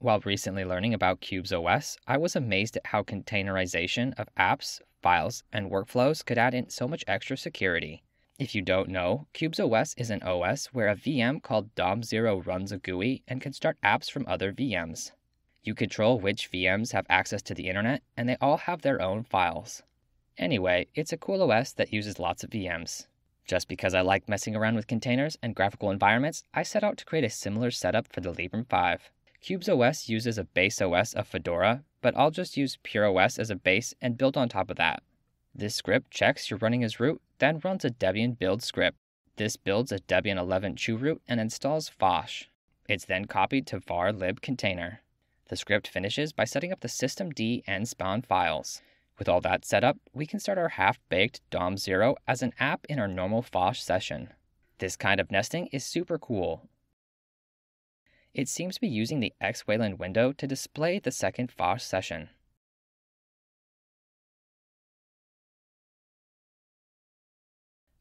While recently learning about Qubes OS, I was amazed at how containerization of apps, files, and workflows could add in so much extra security. If you don't know, Qubes OS is an OS where a VM called DOM0 runs a GUI and can start apps from other VMs. You control which VMs have access to the internet, and they all have their own files. Anyway, it's a cool OS that uses lots of VMs. Just because I like messing around with containers and graphical environments, I set out to create a similar setup for the Librem 5. Qubes OS uses a base OS of Fedora, but I'll just use Pure OS as a base and build on top of that. This script checks you're running as root, then runs a Debian build script. This builds a Debian 11 chroot and installs Phosh. It's then copied to var lib container. The script finishes by setting up the systemd nspawn files. With all that set up, we can start our half-baked DOM0 as an app in our normal Phosh session. This kind of nesting is super cool. It seems to be using the X-Wayland window to display the second Phosh session.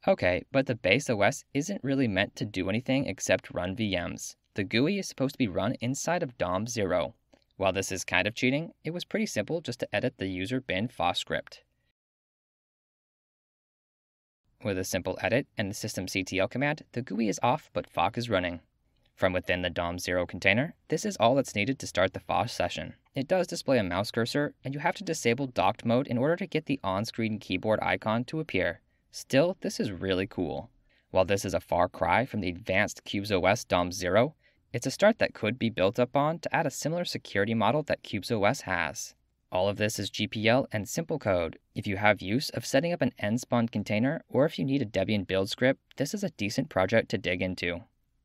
Okay, but the base OS isn't really meant to do anything except run VMs. The GUI is supposed to be run inside of DOM0. While this is kind of cheating, it was pretty simple just to edit the user bin Phosh script. With a simple edit and the systemctl command, the GUI is off but Phosh is running. From within the DOM0 container, this is all that's needed to start the Phosh session. It does display a mouse cursor, and you have to disable docked mode in order to get the on-screen keyboard icon to appear. Still, this is really cool. While this is a far cry from the advanced Qubes OS DOM0, it's a start that could be built up on to add a similar security model that QubesOS has. All of this is GPL and simple code. If you have use of setting up an nspawn container, or if you need a Debian build script, this is a decent project to dig into.